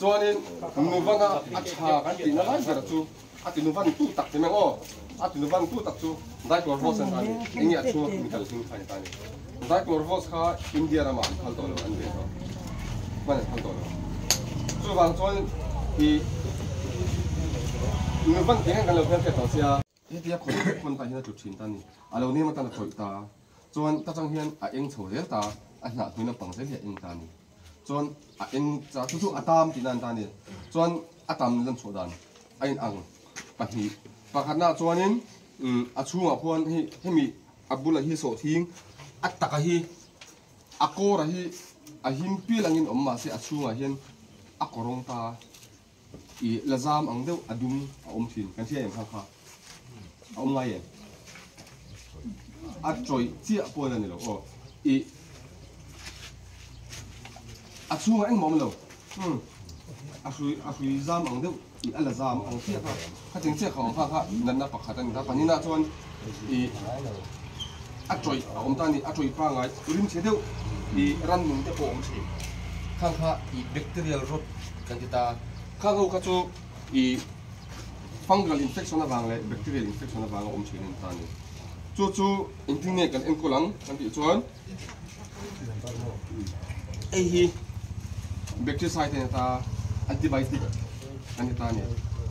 chuanin nuvana chả cái gì nó na về ber chu thì nụ văn tu tak te meng o thì nụ văn tu tak chu dai kor vos an tani ingi a chu mi kal hing phai tani đại kor vô sinh india rama phal to lo an ve to man phal to lo chu wang chuan i nuvan te kan lo phe phe to cái he dia khon khon ta hina chu thin tani alo ni ma ta na thoi ta chuan ta trong hiện à anh chho le ta a na tuina pang hiện anh ta tani chuan a eng cha chu chu atam tinan tani chuan atam lam chu dan. Ain ang. Pahnih. Pakhat na chuanin mm, a chhungah khuan hi hemi a bula hi so thing. A taka hi à cô là hi, a him pil angin awm mahse a chhungah hian, a korong ta i lazam ang deuh a dum a awm thin. Kan sia em kha kha. A om ngai em. A troi chia pawh là lo. O, i a chhungah eng mawm lo hm a hrui a giam ông đâu deuh là giam ông kia tia kha kha ting che khawng kha nên nan na pakhat anh ta panina cho anh? A troi trội, ông ta này a troi pa ngay rim che đâu, i ran mình để pawh awm thi khang kha i bacterial rot cái ti ta. Khang hậu cái chỗ i fungal infection vàng le bacterial infection awang awm nên ta này, chú chú, anh thing này cần en ko lang kan ti chuan. Ai hi bactericide ne ta antibiotic kan ta ni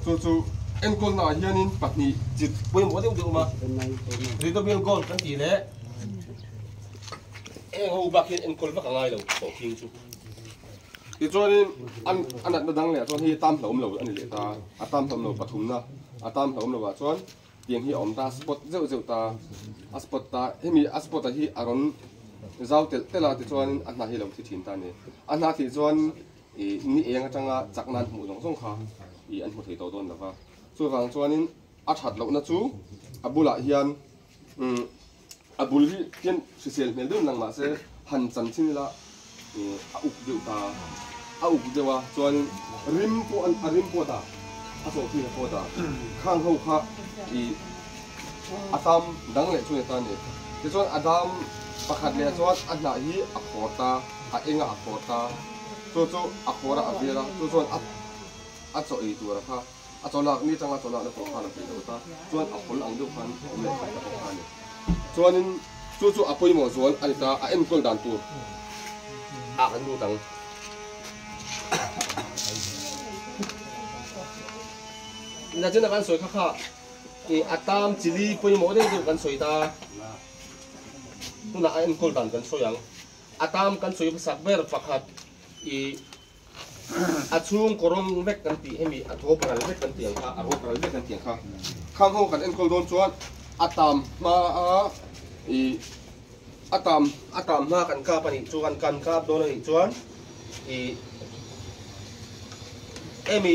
chu chu en kol na hianin pahni chit poi mo deuh deuh ma ridobel gol kan ti le eng ho bakin en kol vaka ngai lo ko king chu ti nên an anat na dang le chuan hi tam hlom lo ani le ta. A tam hlom lo pathum na a tam hlom lo wa chuan tiền hi om ta spot zeu zeu ta. A spot ta. Hemi a spot ta hi aron zau tel tela ti chuan a na hi lo thi thin ta ni. A na thi chuan i ni eng atanga chaknan mu dong song kha, i an mu thei to don lawa chu wang chuanin a that lo na chu, a bula hian um a bul hi hian sisel mel dun lang ma se han chan chin la eh, a uk deuh ta, a uk dewa chuan rim po an, a rim po ta, a so khi po ta. Khang ho kha, i atam dang le chu ta ni ti chuan adam pakhat le chuan anh hna hi a khota a enga a khota chu chu ra khora về ra, chu chuan a a cho i ra kha a cho lak ni changa cho lak nó ko kha na pi đâu ta chuan a khol ang khăn không om phải kha ta kha ni chuanin chu chu a bôi mỏ zual anh ta a en kol dan anh a kan du tang na là kan soi kha kha Adam chỉ đi bôi mỏ đây du kan soi ta tu na en kol dan kan soi ang atam kan soi sak ber pakhat i a chung korong vek kan ti hemi a tho paral vek kan ti ang kha a ro paral vek kan ti ang kha khang ho kan en kol don chuan atam ma a i atam atam ma kan ka pani chuan kan ka don ani chuan i emi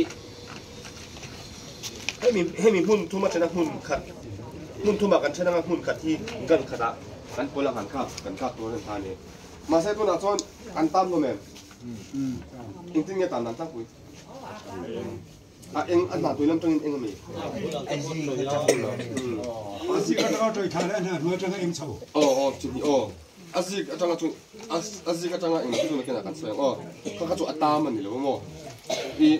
hemi hemi hun thuma chana hun khat hun thuma kan chana hun khat hi gan khata kan pola han kha kan ka to ren thani ma se tu na chuan kan tam no mem in tin nge tan dan tak pui a eng an na tu lam tong eng mi asi ka ta to thale na no tanga em chau o o chi ni o asi ka tanga tu asi ka tanga eng tu na kana kan so o ka ka chu atam ni lo mo i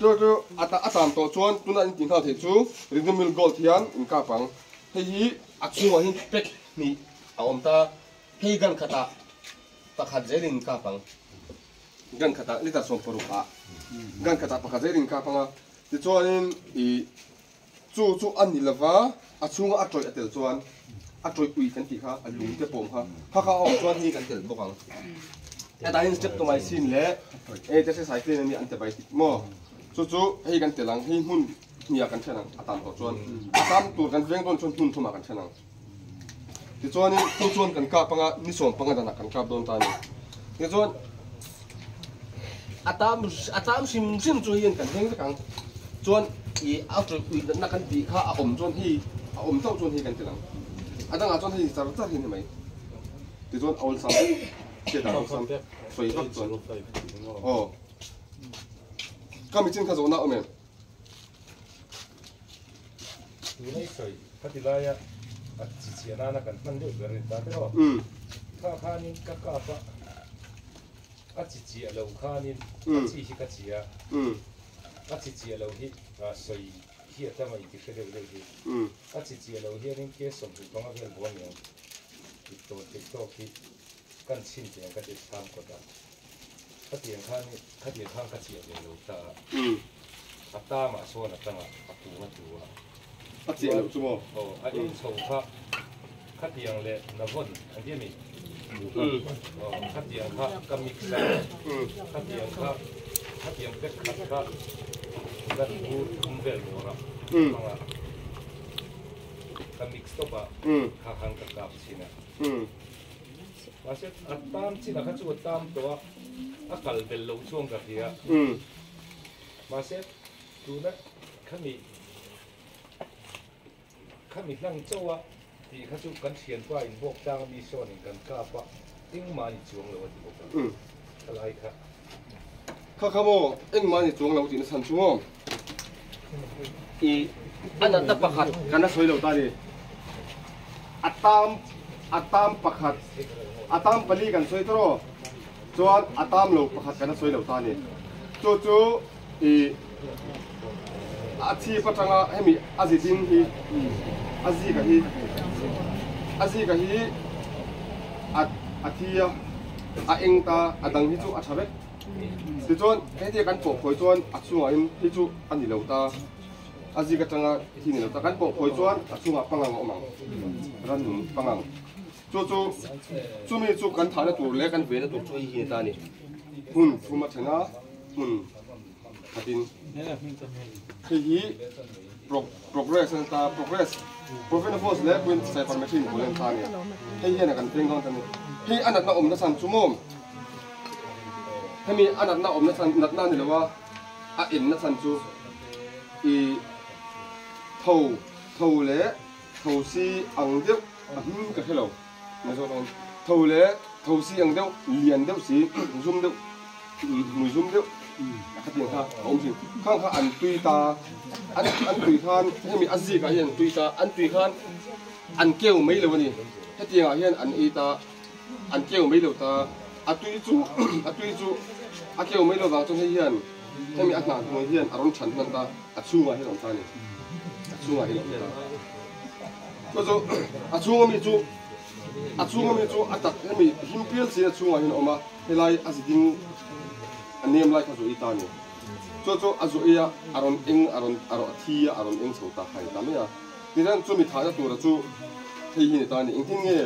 to to ata atam to chuan tuna in tin thau the chu ridumil gold hian in ka pang hei hi a hin pek, mi a ta hei gan khata pakhat zerin ka pang gan khata lita som poru pa gan khata pakhat zerin ka panga ti chuanin i chu chu an ni lawa a chunga a atel chuan atoi pui kan ti kha a lung te pom kha. Kha kha aw chuan hi kan tel bokang. A dai step to my sin le e te se sai te ni antibiotic mo. Chu chu hei kan telang, hei hun nia kan thenang, atam to chuan atam tur kan veng don chuan hun thuma kan thenang ti chuan in chu chuan kan ka panga ni som panga dana kan kap don ta ni ti chuan atam atam sim sim chu hian kan heng kang chuan i auto ui na kan ti kha a om chuan hi a om to chuan hi kan telang adang a chuan hi char char hin mai ti chuan awl sam che da sam soi vak chuan oh kami chin kha zo na ome あっちちやな、なんか、なんで言われたけど、うん。かかにかかば、あっちちやろうかに、あっちひかちや、うん。あっちちやろうひ、あ、そい、ひやたまいきてるでひ、うん。あっちちやろうひやにんけそんぶかまげんぼんよ。きっと、きっと、きっと、かんちんてんかてさんこだ。かてんかに、かてんかんかちやでろうた。うん。あたま、そうなったま、あとわとわ。phát triển lục chung ồ anh ấy sầu khác khác tiền lệ là vốn anh biết mình ừ ồ khác cái mix ra ừ khác tiền khác khác tiền cái khác khác gần như không về nữa rồi ừ cái mix đó ba ừ khác hàng các cặp xin à ừ và sẽ ăn tam xin là khác chút tam đó ăn cả về chuông cả thì à ừ và sẽ chú đấy khác mình ข้ามีนั่งเจ้าวะที่ข้าจุกันเชียนว่าอินพวกจ้ามีส่วนกันกล้าปะติ้งมาอีจวงเลยวันที่บอกอืมอะไรครับข้าข้าบอกเอ็งมาอีจวงเราจีนสันชั่วอีอันนั้นตะประคัดกันนะสวยเหลือตาดีอัตตามอัตตามประคัดอัตตามปลีกันสวยตรอจวนอัตตามเราประคัดกันนะสวยเหลือตาดีจู่จู่อี achi patanga hemi azi din hi. Azi ka hi. Azi ka hi. At athia a eng ta adang hi chu a thabe ti chon he ti kan po khoi chon a chunga in hi chu ani lo ta azi ka tanga hi ni lo ta kan po khoi chon a chunga pangang omang. Ran nun pangang chu chu. Chu mi chu kan thana tur le kan ve na tur chu hi ta ni hun, phuma thanga hun. Hatin. tin thì hi pro progress anh ta progress professional force lẽ quên sai phần machine của lên ta nè hay hi là cán phim con ta nè hi anh đặt nó ôm nó sang chú mồm ให้มีอันนัดหน้าอมนัดสันนัดหน้านี่เลยว่าอ่ะอินนัดสัน mùi zoom liệu, khát tiền ha ông gì khang khang ăn tùy ta ăn ăn tùy khan thế mình ăn gì cả hiện tùy ta ăn tùy khan ăn kêu mấy lâu nè hết tiền à hiện ăn y ta ăn kêu mấy lâu ta à tùy chú à tùy chú à kêu mấy lâu vào trong hiện thế mình ăn nào trong hiện ăn rong chăn năn ta à chua à hiện làm ta nè à chua à hiện làm ta có chỗ à chua mình chua à chua mình chua à tạt thế mình him biết gì à chua à hiện ông mà thế lại à gì อันนี้มันไล่ข้าสุอีตานี่ชั่วชั่อาสุอีอะอารมณ์เองอารมณ์อารมณ์ที่อารมณ์เองสุดตาหายตามเนี่ยดิฉันชั่วมีทายาะตัวละชั่วที่หินตานี่เองที่เงี้ย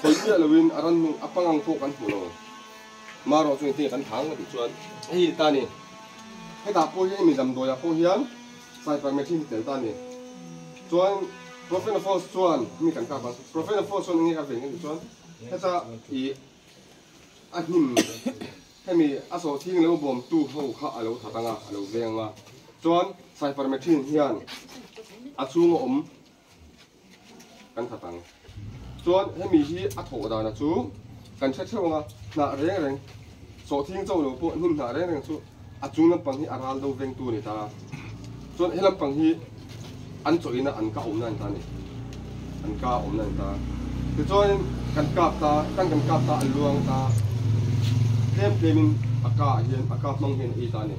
คปเยอะเลยวินอารมณ์มึงอัปงังโฟกันหัวเลยมาเราจู่ที่กันทางกันชวนหินตานี่ให้ตาพูดให้มีจำตัวยาพูดยันยนใส่ไปไม่ที่หินตานี่ชวน Profena Falls ชวมีการกับบ้าง Profena Falls ชวนนี่กับเพื่อนกันชั่วนให้ตาอีอันนี้ ให้มีอาโซทิ้งแล้วบ่มตู้เข้าข้าอาลูถัดงาอาลูเวียงมาชวนใส่ไปไม่ที่ยันอาชูงอมกันถัดตังชวนให้มีที่อัฐโดานะชูกันเชื่อเชื่อว่าหน้าเร่งเร่ง so thing zo lo po nim na re reng chu a chung lam pang hi aral do veng tu ni ta chuan helam pang hi an cho ina an ka om nan ta ni an ka om nan ta ti chuan kan kap ta kan kan kap ta an luang ta tlem tlemin aka hian aka mang hian i ta ni alu ta ni taksa a taksa chunga vitamin kan ni kan ti mo lo tu kan ti mo eng kim kan pe kim shima ka npk po ni se kan pe kim shim ka alu ta ni ti chuan mi singa chan tai la อ๋ออาคาลูตัวชวนจริงอ่ะตอนนั้นอ๋ออาคาลูตัวชวนที่เซนสุนทรเป็นไงอ๋อข้าตาข้าอินอีอาฟันตา Thêm thêm mình tem gaming hiện hian aka mong hian e ta ni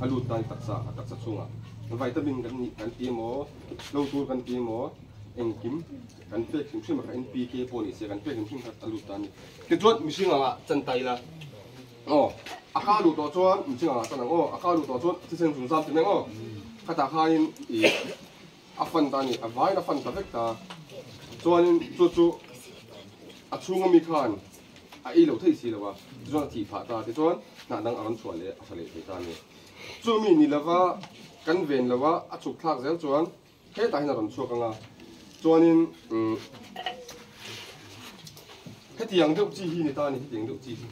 alu ta taksa taksa chunga vitamin kan ni kan ti mo lo tur kan ti mo eng kim kan pe kim sim ka npk poni se kan pe kim sim ka alu ta ni mình xin mi singa la chan tai la o aka lu to chuan mi singa la chan o aka lu to chuan ti sen chung sam ti meng o ka ta khain e a fan ta ni a vai na phân ta vek ta. Chuan chu chu a chunga mi khan à ý lâu thấy xí là rồi chỉ phá ta thì chọn nà đang ăn chuẩn lệ phải lệ thấy ta nè chú mi ni là vợ căn về là vợ ăn à chụp khác dễ chọn thế tại là ăn chua căng à cho nên hết tiếng đâu chi hi này ta này hết tiếng đâu chi à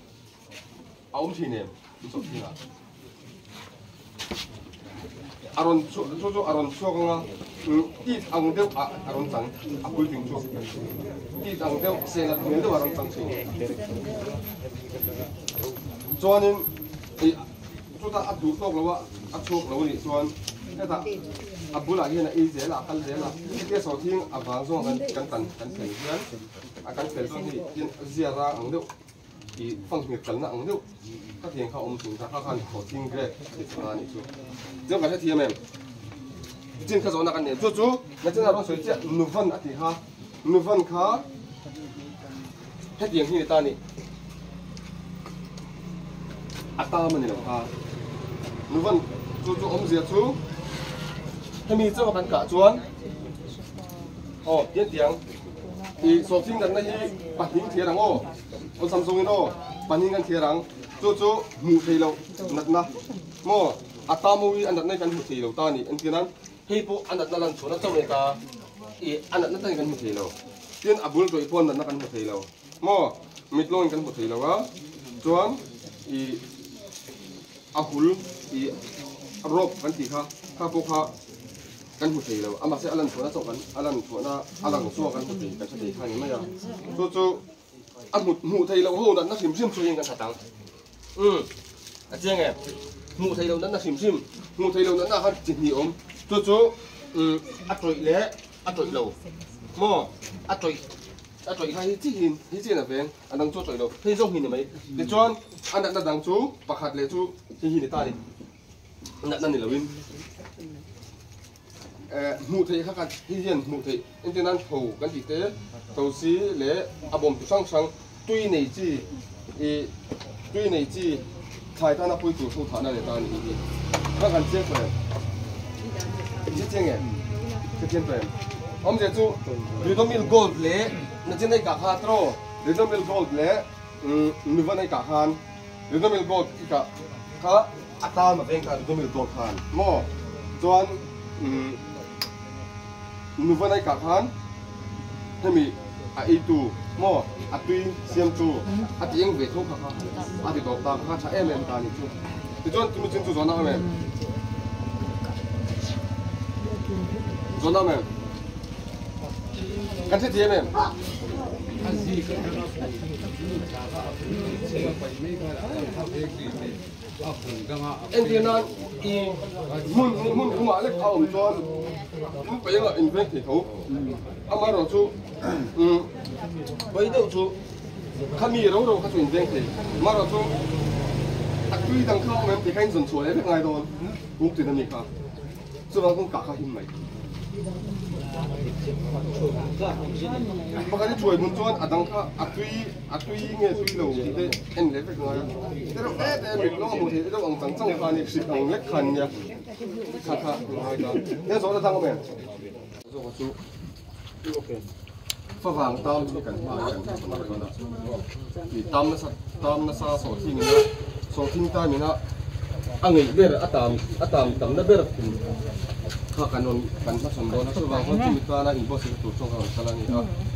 ông thì nè cũng sốt thế ăn aron chua cho chua aron chua căng à đi thằng ang à thằng tăng à a pui ting đi thằng ang xe là na men deu tăng tang cho nên thì chúng ta a du tok ăn a chok lawa cho chuan ta à bula lại na i je dễ là je dễ là cái số tiền à zo xong kan cần cần thei hian a à cần tiền ni thì dễ ra ông đeo thì phong nghiệp cần là ông đeo các tiền khác ông chúng ta kha khan kho ting gre ti cha ni chu jong ka thiam em jin kha zona kan ne chu chu na chen ro soi che nu van ati ha nu van kha he thiang hi ta ni ata man ni lo ha nu van chu chu om zia chu he mi chu kan ka chuan oh tian tiếng thì so ting kan na hi pa ting thia ô o o samsung in o pa ning kan thia chú chu chu mu thei lo nat na mo atamu i anat nai kan mu thei lo ta anh kia tinan hei po anat na lan chuna chaw ta i anat na tan kan mu thei lo tian abul to ipon na kan mu thei lo mo mitlong kan mu thei lo wa chuan i ahul i rop kan ti kha kha po kha kan hu thei lo ama se alan thona chokan alan thona alang so kan hu thei kan thei khani ma ya chu chu a mu mu thei lo ho na sim sim chu yin kan tang um a cheng e mu thei lo na sim sim mu thei lo na ha chin hi om chu chu um a troi le a troi lo mo a troi a troi hai chi hin hi chen a veng anang chu troi lo hei zong hin mai ti chuan an na dang chu pakhat le chu hi hi ni ta ni na na ni lo win mu thầy khácกันที่เรียนmu thầy anh tên anh thầu cái gì thế thầu xí lẽ à bom sang sang tuy này chi y tuy này chi thay ta nó bôi chủ thu thả này ta này y khácกันchết phải Chết chết nghe chết chết phải ông giờ chú ludomil gold lẽ nó trên đây cả hạt rồi ludomil gold lẽ ừ mình vẫn cả hàn ludomil gold cả cả ata mà bên cả ludomil gold hàn mo chuan ừ mm, nu van cả ka thế hemi à ít tu. Mo à tuy xem tu. À ti eng ve tho kha kha. A ti dok ta cả cha em em ta này chu ti jon tu chin tu zona ha me? zona me kan se tie me en ti na i mun mun mun ma le ka om chon mun pe nga invent thi tho ama ro chu um bai deu chu khami ro ro kha chu invent thi ma ro chu a tui dang kha mem ti kain zon chu le ngai don buk ti na mi kha chu ba kong ka kha hin mai Bakal cuy muncul adang ka atui atui nge tui lo kita en le pek ngai. Pero eh eh mi lo mu thi lo ang chang chang kha ni si ang lek khan ya. Kha kha ngai da. Ya zo da tang me. Zo ko chu. Okay. Pha vàng tam ni kan ma kan ma kan da. Ki tam na sa tam na sa so thing na so thing ta mi na angai ber atam atam tam na ber kha kanon kan ma som do na so wang hon ti ta na in bo si tu chong ka sala ni a ti chuan na kuma hian kan tin ane ka ringa so si chu mi tan chuan training hi kan nei kan nei kan nei kan chang do i na kum ve la thang chuan in dam do ome in ron tiang ome kan tiang a in ron kan hang ba kha i tiang hian kan mu khom to ka ring la wa chu wang chuan vuna hian ka soyanga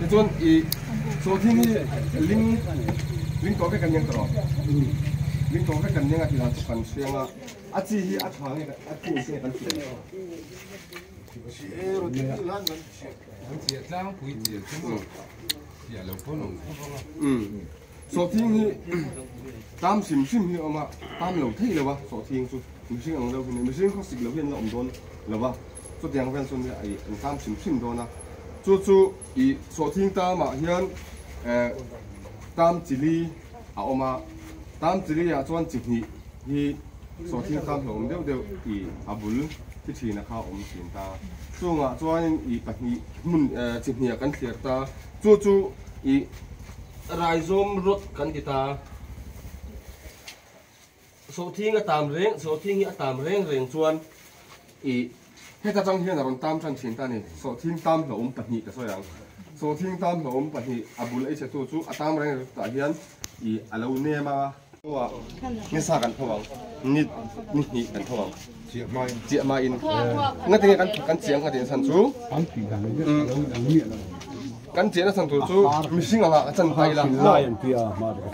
thế chôn ý, số hàng này linh có cái cần nhân là linh có cái cần nhân thì là chan tai à, à chi à, à, à chi à de kan à ta tro cần xuyên ta a kan zei chuan mihring po kan kan zei chuan tui là ti san var số chuak a ka ting chen kan zei chuan i ama là tui kha he hian azik lama tanga i thi thi ka ti o ka à venga o chuanin hei ei hi mang tuna hi chuan mang su ka ti na chú chú ý số thiên ta mà hiện ờ tam chỉ li, à ôm à tam chỉ li à chọn chỉ nhị thì số thiên tam hiểu đều đều ý à bù lưng thì chỉ là khao ôm thiên ta chú ngà chọn ý bạch nhị mun ờ chỉ nhị cần thiệt ta chú chú ý rhizome rốt cần gì ta số thiên à tam riêng số thiên à tam riêng riêng chọn ý khi ta trong hiền là bằng tam chân chín ta này so thiên tam là ôm bạch nhị cái soi rằng so thiên tam là ôm bạch nhị à bù lấy sẽ tu chú à tam rằng ta hiền thì à lâu nè mà thua nghe sao cần thua nhị nhị nhị thua chị mai chị mai in nghe tiếng cần cần tiếng cái tiếng sản chú cần tiếng sản chú chú mình sinh là chân tay là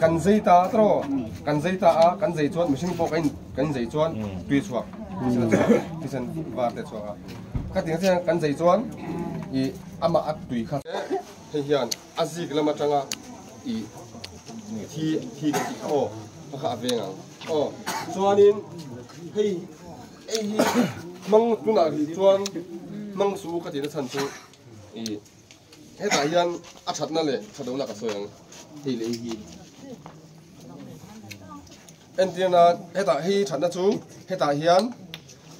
cần dây ta tro cần dây ta cần dây chuột mình sinh bộ cần cần dây chuột tùy chuột tlang pun jing thare ne tlang puya i vitamin ngai lo man huna urea pe kan le tro chon chon na om em chuan kan lo zo lok tur kan hmang ta a at be bo ma thai kan lo ching lo thei lo ati mai ang o teng be bo mi phim khur kan lo phim khur tok lo wa a thai a hi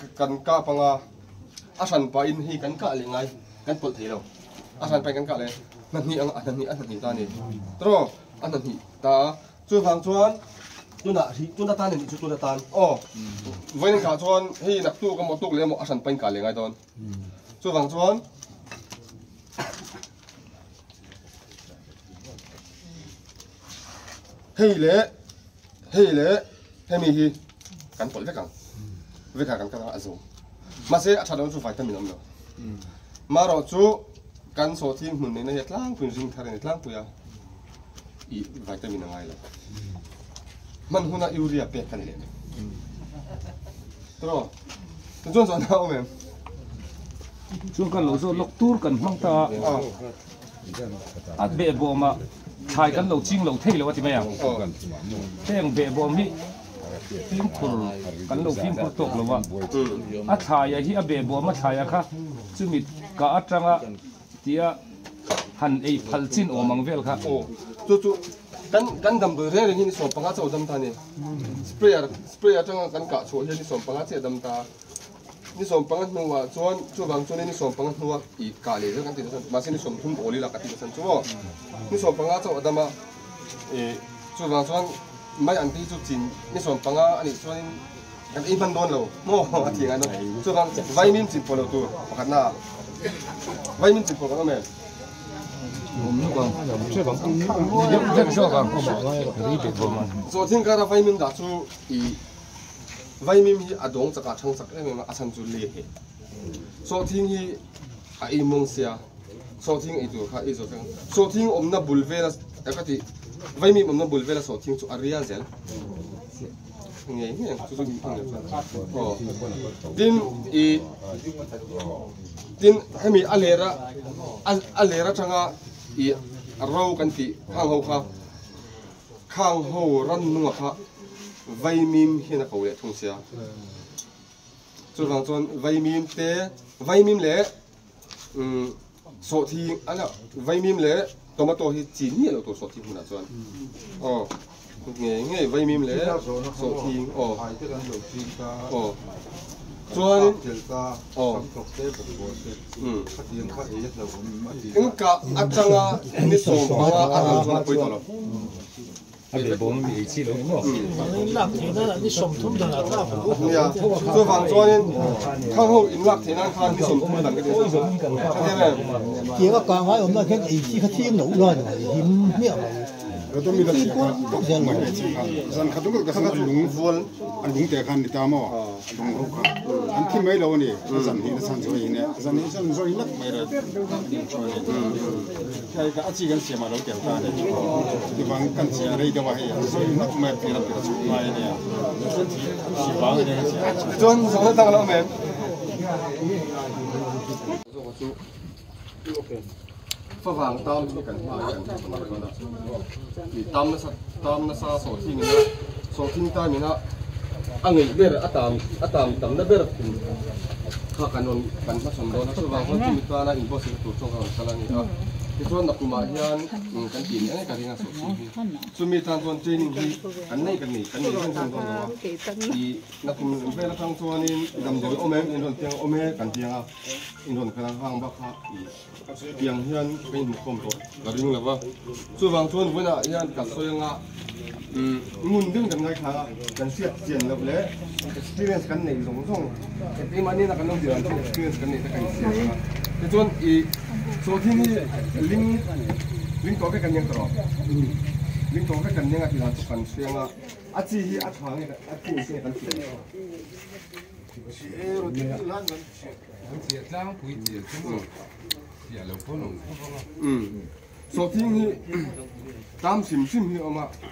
panga cả chuan à, wang chuan ni som panga nuwa i ka le kan ti san ma se ni som thum oli la ka ti san chu ni som panga chau adama e chu wang chuan mai an ti chu chin ni som panga ani chuan kan in ban don lo mo a ti ngai no tu hi asan tu kha i zo thang về cả căn căn azum mà sẽ chả đâu phải tâm mình đâu mà rồi chú căn số thì mình nên là lang quyền riêng thay lang tuổi à ý phải tâm mình ngay là mình hôm nay urea pet cái này rồi hmm. tôi chọn chọn nào em chúng cần lâu rồi lộc tour cần mang ta. À bệ bộ mà thay cần lâu chinh lâu thay lâu thì mấy à thế bệ bộ mi. คุกคนกันลูฟิล์มก็ตกเลยวะอัฐายาที่อเบบัวมาถ่ายอะค่ะซึ่งมิดกะอัตรังอะเตียหันไอ้พัลจินออมังเวลค่ะโอ้จุจุกันกันดำเบอร์เรื่องนี่ส่งปังอาเจ้าดำตาเนี่ยสเปรย์สเปรย์จังกันกะโชว์เรื่องนี้ส่งปังอาเจ้าดำตานี่ส่งปังกันัวชวนชวนบางชวนนี่ส่งปังกันัวอีกาเลยกันติดสันมาสินี่ส่งทุ่มโอลีละกันติดสันชัวนี่ส่งปังอาเจ้าดำมาเอชวนบางชวน mấy anh đi chút chín nên xong bằng á anh ấy xuống cái ít phân đôn lâu. Mò thì anh nó cho con vay min chín phần đầu tu khát na vay min chín phần con mẹ rồi thiên cả là vay min đã chú ý. Vay min hi adong à chắc cả trong chắc em mà à asan chú lì hết rồi thiên hi ai à mong xia. Rồi thiên ấy tu khai rồi thiên rồi thiên ôm na bulve là cái gì vai mi mamna bulve la sotin chu aria zel nge nge chu chu ding ko tin i tin hemi alera alera changa i ro kan ti khang ho kha. Khang ho ran nu kha. Vai mim hena ko le, thung sia. Chu wang chon vai mim te, vai mim le mm, um so thi ala, vai mim le tomato hi chín nhỉ là tổ sọt chim hùn chuẩn ờ nghe nghe vay mìm lẽ sọt chim ờ. Ờ. chuẩn ờ. ừ. Cái cái ăn chăng à nít sọt bao à ăn chuẩn bồi tao 北方煤气龙哦，云南田那你什么通的啊？对呀，这房砖看后云南田那看你什么通的？对不对？几个干完我们跟煤气可听楼了，已经灭了。rồi tôi mình đặt xe khác không phải đặt xe khác dân khách chúng ta sang ăn lúng vuông ăn lúng tẻ khăn thì ta mò ăn lúng hậu khác ăn khi mấy lâu dân thì nó sang rồi nè dân thì sang rồi lắc mấy rồi cái cái chỉ cần xe mà lâu tẻ khăn đấy thì bằng cần xe đây đâu vậy rồi lắc mấy thì là bị sụp lại nè dân thì chỉ bằng cái này dân rồi ta làm mấy ฝรั่งตามกันมาอย่างที่สมัยก่อนนะที่ตามนะตามนะซาโซที่นี่นะโซที่นี่ตามนี่นะอังกฤษเบอร์อัตามอัตามตามนะเบอร์คุณข้ากันนนกันมาสมรสนะฝรั่งคนที่มีตัวนะอินโบสิตุจงกันสลังนี่นะ จู่จู่อีโซทิ้งตามมาเฮียนเอ่อตามจิลีเอามาตามจิลีอ่ะส่วนจิตนี่ที่โซทิ้งตามเหล่าเดียวเดียวอีอาบุลพิธีนะครับอมสินตาส่วนอ่ะส่วนอีปัจจุบันเอ่อจิตนี่กันเสียตาจู่จู่อี รายซมรถกันติตาโซทิ้งก็ตามเร่งโซทิ้งก็ตามเร่งเร่งชวนอีให้ตาจังเ 那阵昨天哩领领导给跟人讲，领导给跟人啊，平常吃饭吃啊，啊自己啊穿个啊自己穿个。嗯，昨天呢，他们是不是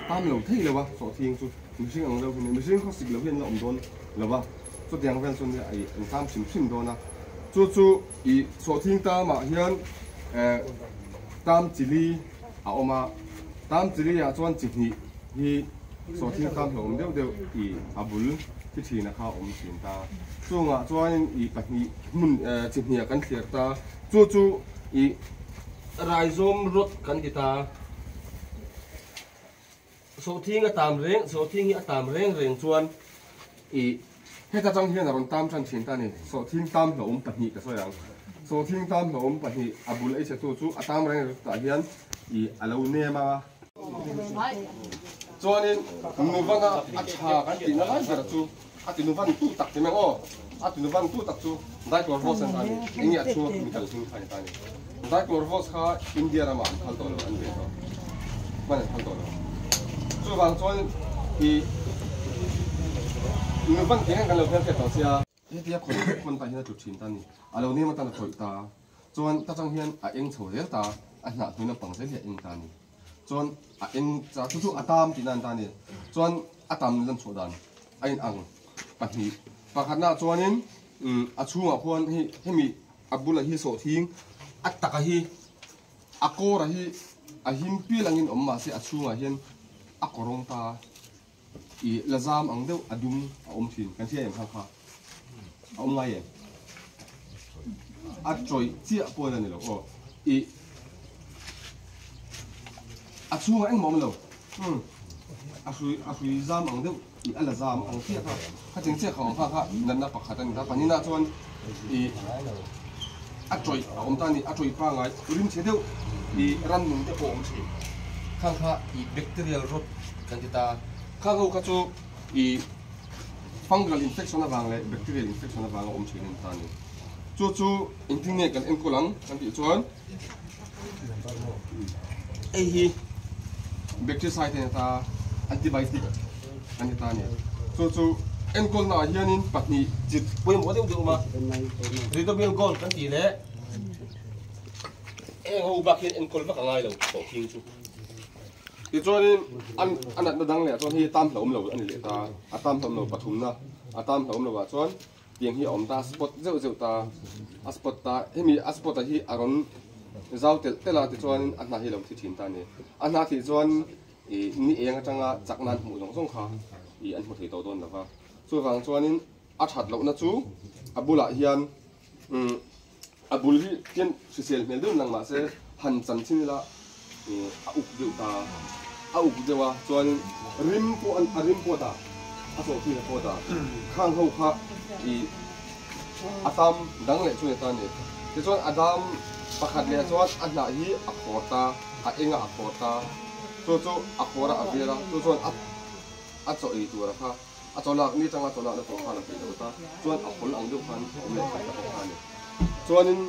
他们老太了吧？昨天说，不是俺们那边，不是俺们那边，那么多，了吧？昨天晚上呢，哎，他们是不是多呢？chú chú ý số thiên ta mà hiện ờ eh, tam chỉ li, à ôm à tam chỉ li à chọn chỉ nhị thì số thiên ta hiểu đều đều ý à bù thì thì là khao ôm thiên ta. Chú ngã chọn ý bạch nhị mun ờ chỉ nhị cần thiệt ta. Chú chú ý ra zoom rút cần thì ta. Số thiên ở tam rèn số thiên ở tam rèn rèn chọn ý hết ta trong hiền là bằng tam trang chiến ta này thiên tam là ôm bạch nhị cả soi rằng thiên tam là ôm bạch nhị sẽ tu chú à tam rằng ta hiền thì à lâu nè mà văn à chả cái gì nó lại giờ chú à thì người văn tu tập thì mày ô à thì văn tu tập chú đại cổ vô sen ta này anh chú mình cần chú phải ta này đại cổ vô kha India là mà khăn tổ là anh biết không mà khăn tổ là chú vàng cho nên người văng tiếng anh cái lời phiên phiệt tàu xe thế thì còn con tài hiện chủ trình tan nè à lâu nay mà ta là ta cho anh ta trong hiện anh thổi hết ta anh hạ thuê nó bằng thế hiện anh ta cho anh à anh à tam thì anh ta nè cho anh à tam lên chỗ đàn anh ăn bạch nhị và khát na cho anh um à chú à con hi hi mi à bu là hi sổ thiên à tạc hi à cô là hi à him pi là anh ông mà sẽ chú à hiện à cổ ta i la zam ang deuh adum a om thin kan thia em kha kha a om lai em. A troi chia po na ni lo o i a achunga eng mom lo hm a hrui a hrui zam ang deuh i ala zam ang thia kha kha cheng che khawng kha kha nan na pakhatan ta panina chuan i a troi a ta ni a troi pa ngai rim che deuh i ran nung te po om chi khang kha i bacterial rot kan ti ta khang ho ka chu i fungal infection awang le bacterial infection awang om chi nin tani chu chu inting ne kan en kulang kan ti chuan ei hi bactericide ne ta antibiotic kan ta ni chu chu en kol na hianin patni chit poi mo deuh deuh ma Ritomil gold kan ti le eng ho bak hin en kol bak angai lo to king chu thì cho nên ăn ăn đặt nó đắng lẽ cho nên tam hlom lo ăn lẽ ta. À tam hlom bắt thùng na. À tam hlom lo cho chuan piang hi ông ta, spot, rượu rượu ta. À spot ta. Hi mi à spot ta hi aron zau tel là thì cho nên ăn hna hi lo thì chín ta ni a hna thi chuan i ni eng atanga chaknan mu dong song kha. I an mu thei to don lova chu wang cho in a that lo na chu a bula hian um a bu hi hian sisial mel dun lang ma sẽ hành chân chin là a uk deuh ta. A uk dewa chuan rim po an a rim po ta. A so thi po ta. Khang ho kha i atam dang le chu ta ni. Ti chuan adam pakhat le chuan a hi a khor ta a enga a khor ta. Chu chu a khora a vera chu chuan a a cho i tu ra kha. A cho lak ni changa cho lak na to kha ti do ta. Chuan a khol ang deuh khan om le kha ta kha ni. Chuanin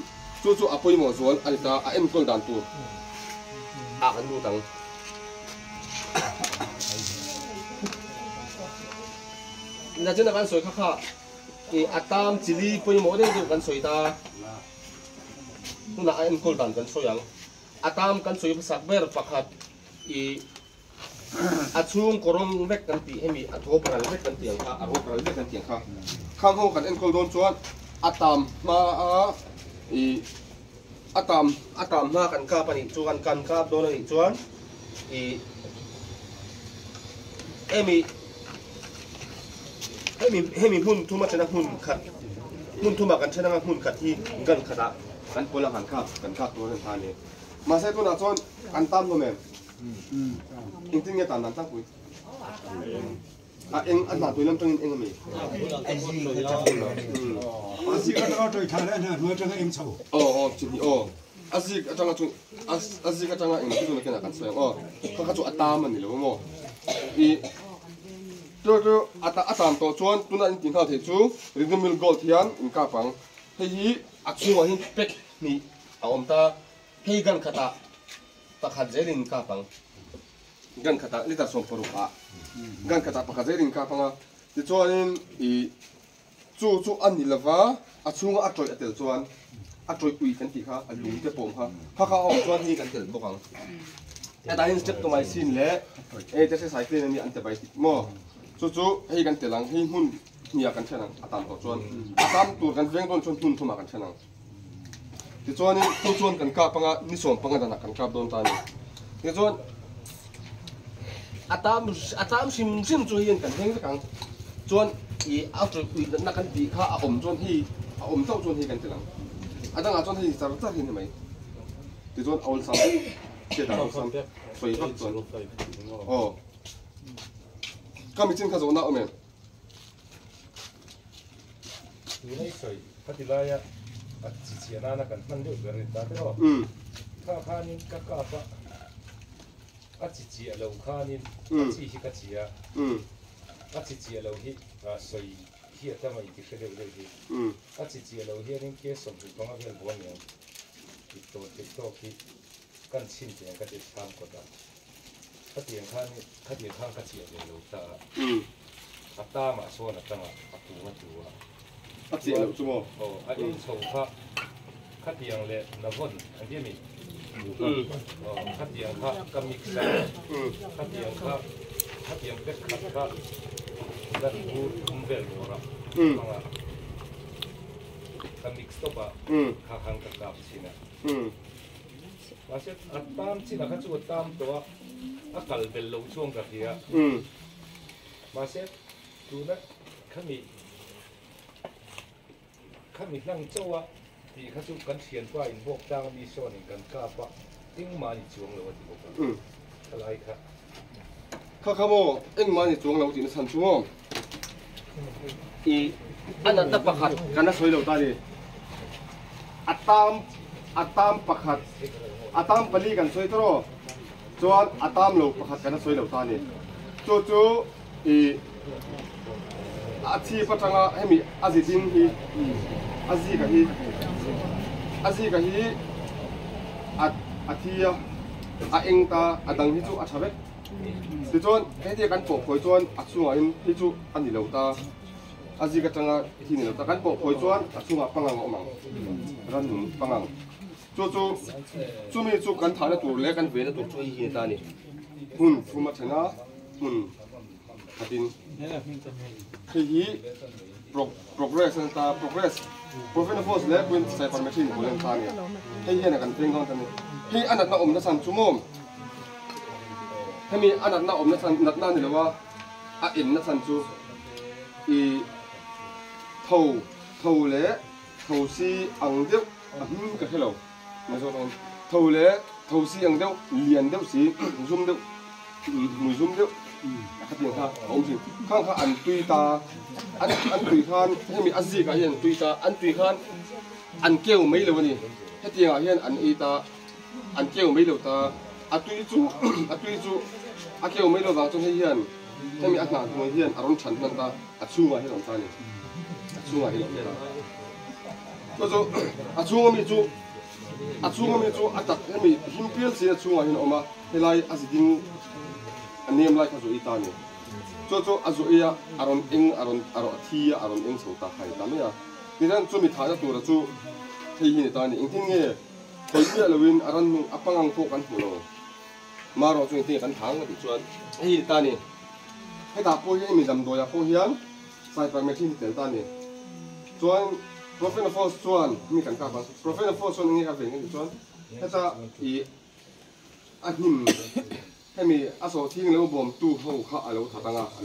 chu chu apoi mo zuan ani ta a en kol dan tu. A kan nu tang na chen kan soi kha kha i atam chili poi mo de de kan soi ta. Tu na a en kol dan kan soi ang atam kan soi sak ber pakhat i a chung korong vek kan ti hemi a tho paral vek kan tiang kha a ro paral vek kan tiang kha khang ho kan en kol don chuan atam ma a i atam atam ma kan ka pani chuan kan ka don ni chuan i emi hemi hemi hun thuma chana hun khat hun thuma kan chana hun khat hi gan khata kan pola han kha kan kha tu han thane ma sai tu na chon an tam no mem. In tin ge tan nan ta pui a eng hmm. an na tu lam tang eng mi a si ka ta toi tha la na no tang eng chau. Oh, oh, o o chi o oh. a si ka tang chu a si ka tang eng tu na kan sa o ka ka chu atam ni lo mo. i tu tu ata atan to chuan tuna in tin hal the chu rigmil gol thian in ka pang. He hi a chuwa hin pek ni a om ta he gan khata ta kha zelin ka pang. Gan khata lita som paru pha gan khata pa kha zelin ka pang a. Ti chuan in i chu chu an ni lawa a chunga atoi atel chuan. Atoi pui kan ti kha a lung te pom kha. Kha kha chuan hi kan tel bokang a dai step sin le e te se cycle ni an mo chu chu hei kan telang hi hun nia kan thenang atam to chuan atam tur kan veng don chuan hun thuma kan thenang ti chuan ni chu chuan kan ka panga ni som panga dana kan kap don ta ni ti chuan atam atam sim sim chu hian kan heng kang chuan i a ui na kan ti kha a om chuan hi a om tau chuan hi kan telang adang a chuan hi char char hin mai ti chuan awl sam 这大路上北方转哦，刚没进开始我那后面。你那水，他就那呀，啊，之前那那个很久个人打的哦。嗯。他他你嘎嘎吧，啊，之前楼卡你，嗯，只是个只啊，嗯，啊，之前楼去啊水。kia ta mà ít cái đấy đi, à chỉ chỉ lâu hiện những cái sống thì có cái buồn nhiều, ít to ít to cái กันชินเสียงก็จะทำกดดันข้าเตียงข้างนี่ข้าเตียงข้างก็เสียงเลยลูกตาอัตตามาส่วนอัตตามาอัตตูมาตูอะข้าเสียงลูกจุโมโอ้อันนี้ส่งพระข้าเตียงเลยน้ำพ่นอันนี้มีข้าเตียงข้าก็มิกซ์ข้าเตียงข้าข้าเตียงเป็ดข้าข้าดันบูคุ้มเวลหัวรับข้ามิกซ์ตัวปะข้าหันกับกับสินะ ว่าเช่นอัตตามที่นัดจูตามตัวอากาศเป็นลมช่วงกับเดียมาเช่นดูนะขามีขามีนั่งเจ้าวะที่ข้าจูกันเทียนว่าอิพวกจ้างมีส่วนในการกล้าปะอิงมาในช่วงเราที่บอกว่าอะไรครับข้าข้าโมเอ็งมาในช่วงเราที่มันสันช่วงอีอันนั้นตะประคัดกันนั้นสวยเราตาดีอัตตามอัตตามประคัด atam pali kan soi tro chuan atam lo pakhat kana soi lo ta ni chu chu i a chi patanga hemi azi ding hi azi ka hi azi ka hi at athia a eng ta adang hi chu a thabe ti chuan he ti kan po khoi chuan a chunga in hi chu ani lo ta. Azi ka tanga hi ni lo ta kan po khoi chuan a pangang omang ran pangang chú chú chú mi chú cần thà là tụi lấy cần về là tụi chú hiện tại này, hun phu mà thế nào hun hạt tin thì ý progress là ta progress profit force lấy quên sai phần máy, chuyện của lên ta này, thì hiện này cần tiền con ta này, thì anh đặt nó ôm nó sẵn chú mồm thế mi anh đặt nó ôm nó sẵn đặt nó nè là wa à in nó sẵn chú ý thầu thầu lẽ thầu si ăn tiếp ăn cái hello mà rồi còn thầu lẽ thầu si ăn đâu liền đâu xí zoom đâu mùi zoom đâu các tiền khác ông gì khang khang ăn tùy ta, ăn ăn tùy khan. Thế mình ăn gì cả hiện tùy ta, ăn tùy khan. Ăn kêu mấy lâu này? Thế tiền à cả hiện ăn y ta. Ăn kêu mấy lâu ta. Ăn tùy chú ăn tùy chú. Ăn kêu mấy lâu vào trong thế hiện thế mình ăn nào trong hiện ăn rong chăn năn ta. Ăn chú mà hiện làm sao này. Chú mà hiện làm sao rồi chú ăn chú mà mình chua achunga me chu atak mi himpial se achunga in oma helai azidin anem lai khazo itani cho cho azo ia aron eng aron aro athia aron eng sota khai ta me ya tiran chu mi thaja tur chu thei hi ta ni eng tin nge thei mi alawin aran nu apangang tho kan hulo ma ro chu te kan thang ti chuan hi ta ni he ta po hi mi dam do ya po hian sai pa me thin tel ta ni chuan mấy lo vào trong hay hiền thế mi ăn nản của hiền à rong chắn năng ta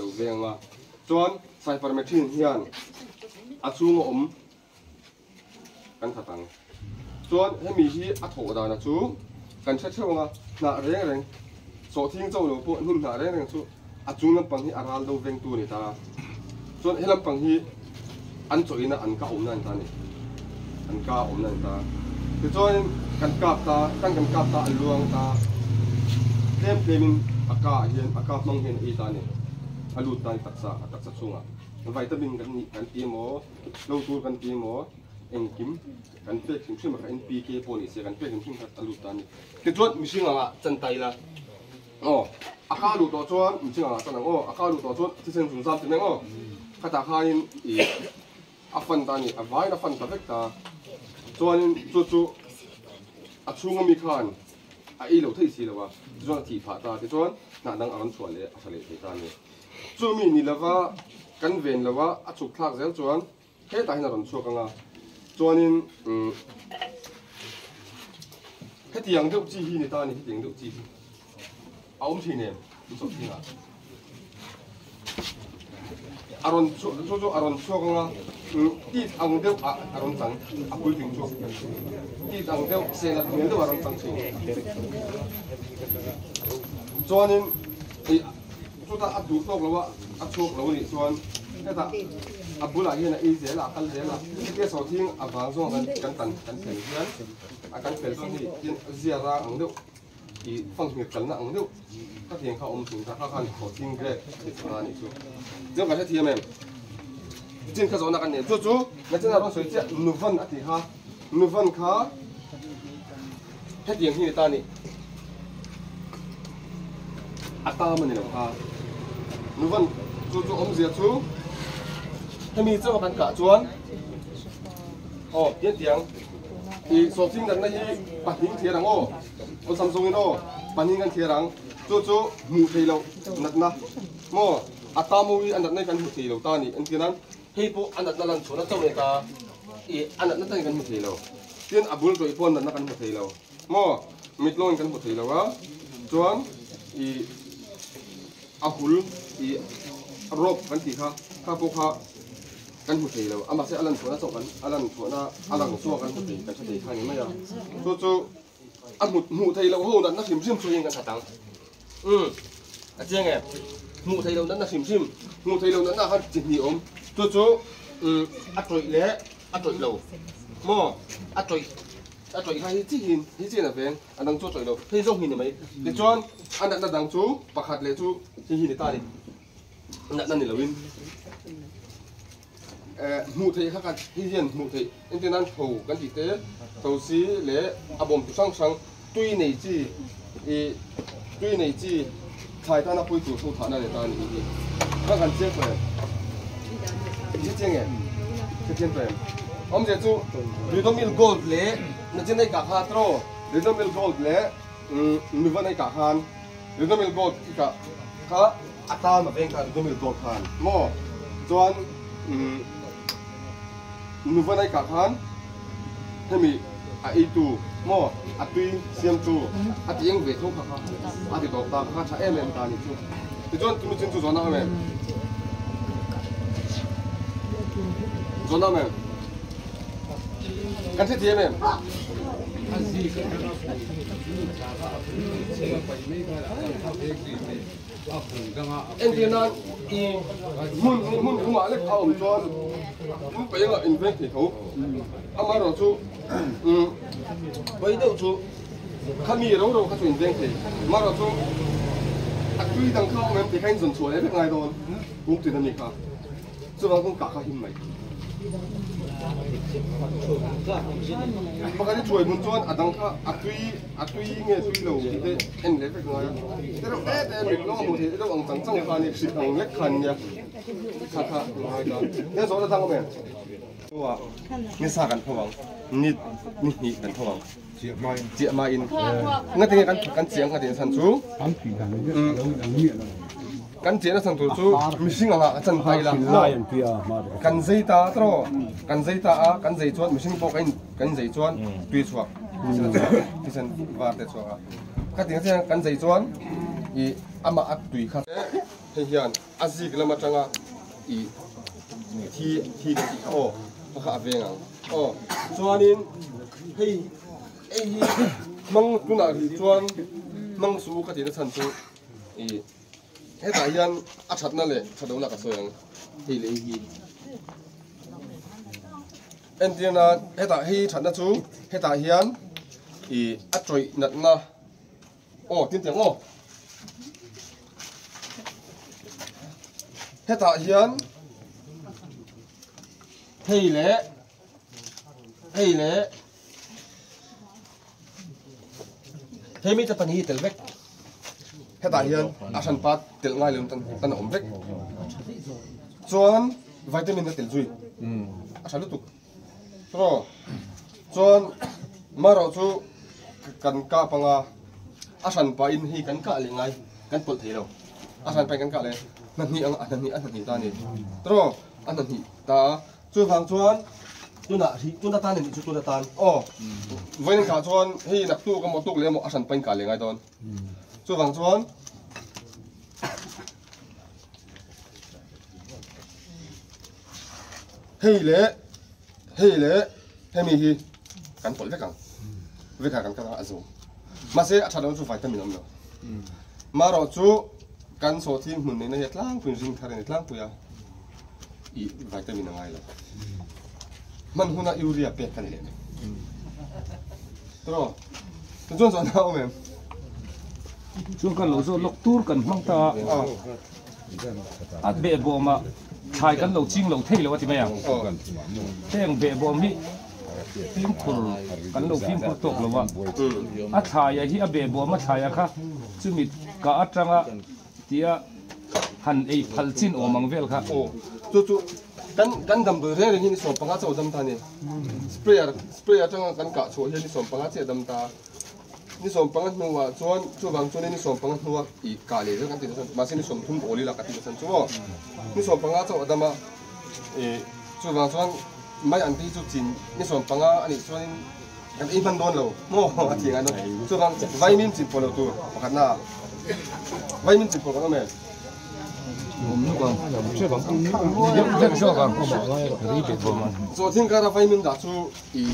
à chu mà hay lòng ta nhỉ à chu mà hay lòng ta cho cho à chu mà mi chu à chu mà mi chu à tắc thế mi him piel xin à chu mà hiền oma thế lai à gì ding anh em lai cái rồi ta nhỉ cho cho à rồi à à rong eng à rong à rong thi à rong eng sầu ta. Hay ta mấy à ni đang chu mi thả ra tu ra chu thấy hiền ta nhỉ eng thiên nghe thấy biết là win à rong apang ang phô kan hiểu mà rồi chúng ta cần thắng thì chuẩn hay ta nè hay ta po hiền mình làm đồ ya po hiền sai phải mấy thiên tiền ta nè chuẩn professional force chuẩn mình cần các bạn professional force chuẩn nghe các bạn nghe chuẩn hay ta ý anh him hay mình à số thiên lâu bom tu hậu khá lâu thà tăng à lâu veng à chuẩn sai phải mấy thiên hiền à chung ôm cần thà tăng chuẩn hay mình hi à thổ đà na chú kan chat chau nga na reng reng so thing chau lo po nim na reng reng chu a chung lam pang hi aral do veng tu ni ta chuan helam pang hi an choi na an ka om nan ta ni an ka om nan ta ti chuan kan kap ta kan kan kap ta an luang ta tlem tlemin aka hian aka mang hian i ta ni alu ta ni taksa taksa chunga vitamin kan ni kan ti mo lo tur kan ti mo eng kim kan pe kim sim ka npk poli se kan pe kim sim ka alu ta ni ti chuan mi singa nga chan tai la oh aka lu to chuan mi singa nga chan oh aka lu to chuan ti sen sun sam ti meng a fan ta ni a vai na fan ta vek ta. Chuanin chu chu a chunga mi khan a i lo thei si à, cho chuan chỉ pha ta ti chuan na dang aron chuan le a sale thei ta ni. Chu mi ni lawa kan ven lawa a chuk thak zel chuan he ta hin ron chuak anga chuanin um he tiang deuh chi hi ni ta ni he tiang deuh chi hi. A om thi nem chu thinga aron chu chu chu aron chuak ông đâu à, deuh a à tang a pui đi ông ti xe là miền đâu ngel deuh aron tang chi chuanin i chu ta a du tok ăn a rồi thì cho nên cái ta à bula lại là i zel dễ là zel dễ là cái thing a bang zong kan kan tan kan fel hian a kan fel zong ni tin zia ra ang deuh i fang nge kal na ang deuh ka thiang kha om chung ta kha thiên kho thing chúng ta này ni nếu cả ka thiam em jin kha zo na kan ne chu chu na chen ron soi che nu van a ti ha nu van kha hết tiếng hi ta này, a ta man ni ha nu van chu chu om zia chu he cho chu kan ka chuan oh tiang tiếng thì số thing kan này hi pa hing thia rang o o samsung in o pa hing chú thia rang chu chu mu thei lo nat na mo atamu i đặt này kan mù thei lo ta anh kia năn hei po anat na lan chuna chaw ne ta i e, anat na tan kan mu thei lo. Tin abul to ipon na kan mu thei lo. Mo mitlon kan mu thei lo wa chuan e, i ahul i e, rop kan ti kha kha po kha kan mu thei lo. Ama se alan chuna chaw kan, alan lần alang so kan mu thei, kan thei kha ni ma ya chu chu a mu mu thei lo, ho, na na sim sim chu yin kan satang ừ anh chưa nghe ngủ thấy đâu nó xìm xìm ngủ thấy đâu nó hắn chỉ nhị tôi chú ừ ăn trội lẽ ăn tuổi lâu mò ăn tuổi ăn tuổi hai chi hình hi chi là về. Ăn đang chú tuổi lâu hay giống hình này mấy để cho anh đặt đang chú bạc hạt lẽ chú chi hình này ta đi. Đặt đang đang này là win. Ờ, ngủ thấy khác cái hi hiền ngủ thấy anh tên anh thầu cái gì thế thầu xí, lẽ à bom sang sang. Tuy này chi tuy này chi thay ta nó bôi tủ thu thả này ta này các anh chết rồi chết chết nghe chết chết rồi ông giờ chú vì nó mil gold lẽ nó trên đây cả hạt rồi vì nó mil gold lẽ ừ mình vẫn đây cả hàn vì nó mil gold cả cả à ta mà bên cả nó mil gold hàn mò cho anh ừ mình vẫn đây cả hàn thế mình à ít tu. Mo, a tui siam chu a tiang ve tho kha kha. A ti dok ta kha, cha em em ta ni chu ti jon tu chin chu zona em zona em kan se tiam em en ti na i mun không phải ma le cho, om chon mun pe nga thì ti tho mà ro chú, um bây đâu chú khami đâu đâu các chuyện đen thì mà rồi chú. À tuy đang khao em thì khanh dần chuột em ngay đâu cũng tuyệt mình cả, chú vẫn cũng cả khá mày. Pakani cuai mun cuan adang ka atui atui nge tui lo ki te en le vek ngai. Te ro e te mi lo mu te ro ang chang chang khan ni si ang le khan ya. Kha kha ngai ka. Ne so da tang me. Wa ni sa kan thawang. Ni ni ni kan thawang. Chiếc mai, chiếc mai in. Ngay tiếng kan kan chiang ka tin san chu. Pam phi kan. Mm. Ừ kan chen san tu chu mishing anga chân tay là cần dây ta tro cần dây ta à cần dây chuột mình sinh a kan zai chuan mishing po kan kan zai chuan tui chuak kisan var te chuak ka ting chen kan zai chuan i ama at tui kha he hian azik lama tanga i thi thi ka ti o kha venga o chuanin hei ei mang tuna hi chuan mang su ka ti na chan chu i he ta hian a nó na er le thado er là cả sườn thì lấy gì em er- tia là thế tại hi that nó chú thế tại hian thì a trội nat na ồ tin tiếng ồ thế tại hian thì le thì le thế mới ta pan hi từ vách he ta hian a san pat tel ngai lum tan tan om vek chuan vitamin na tel zui a san lutuk ro chuan maro chu kan ka panga a san pa in hi kan ka le ngai kan pol thei lo a san pa kan ka le nan hi ang an hi an hi ta ni tro an hi ta. Chu phang chuan tu na hi tu na tan ni chu tu na tan. O nên cả chuan hi nak tu ka mo tuk le mo a san pa ka le ngai don 조강조원. 헤일레 헤일레 헤미히. 간 돌 백강. 백강 간 가라 아주 마세 아차던 주 파이터 미놈요 음. 마로 주간 소티 문네는 예틀랑 분신 타는 예틀랑 부야. 이 파이터 미놈 아이라 만 후나 유리아 백간 이래 들어. 그전 전화 오면 chu phang chuan hei le hei le hemi hi kan pol ve kang ve ka kan ka azu ma se a thadon chu vitamin om lo ma ro chu kan so thi mun ne na he tlang pun jing thare ne tlang puya i vitamin ngai lo man huna urea pe kan le tro chon chon na om em chuan kan lo zo lok tur kan hmang ta a at be bo ma thai kan lo ching lo thei lo ati mai ang o teng be bo mi phim khur kan lo phim khur tok lo wa a thaya hi a be bo ma thaya kha chumi ka atanga tia han ei phal chin o mang vel kha o chu chu kan kan dam bu re re ni so panga chau dam ta ni sprayer sprayer tang kan ka chu he ni so panga che dam ta ni som pangat nuwa chuan chu bang chu ni som pangat nuwa i ka le kan ti san ma se som thum oli la ka ti san chu ni som panga chaw adama e chu bang chuan mai an ti chu chin ni som panga ani chuan kan i man don lo mo a ti ngai no chu bang vai min chin polo tu pakat na vai min chin polo ka me yam vel zo ka ri be bo ma zo thing kara vai min da chu i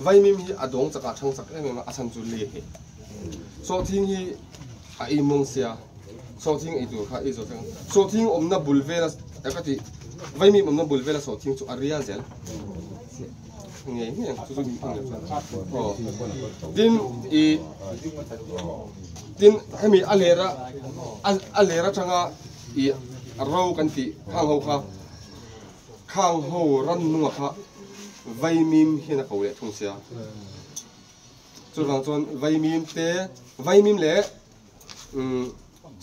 vai min hi adong chaka thang sak em em asan chu le he so thing hi a i mong sia so thing i tu kha i zo thang so thing om na bul vela akati vai min om na so thing chu aria zel nge nge chu chu ni nge oh din i din hemi alera alera changa i ro kan ti khang ho kha khang ho ran nu kha vai mim hi na ko le thung sia chu wang chon vai mim te vai mim le um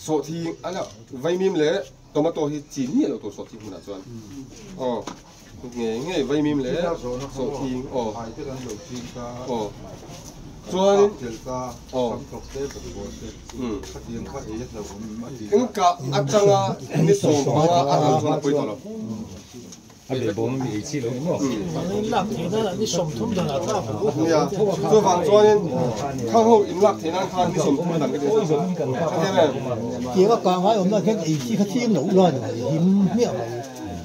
so thi ala vai mim le tomato hi chin ni lo to so thi huna chuan oh nge nge vai mim le so thi oh oh chuan oh um in ka atanga ni som panga aram chuan pui to lo a be bo mi ei chi lo mo lạc thì nó là cái sòng thúng là ta phải ya chu wang chuan khang ho in lak thenan khan ni som thum dan ke de sa thế này chỉ có càng phải ông nó cái ý chí cái thiên nấu lo rồi hiếm miệng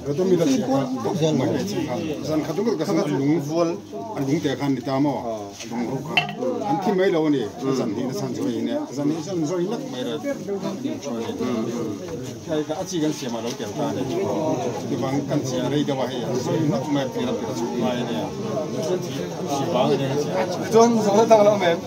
Rồi tôi mình là chỉ tóc Dân mà cái chỉ khăn. Dân khăn chúng tôi cái khăn lúng vuông, anh lúng tè khăn đi ta mà, lúng hốc khăn. Khi mấy lâu nè, dân thì nó sang rồi nè, dân thì dân rồi nè, mấy là cái cái chỉ cần xem mà đâu kéo ta nè, cái bằng cần xem đây đâu vậy, rồi nó mấy cái là cái chụp mai nè, dân thì chỉ bằng cái này. chuan so na tang lo men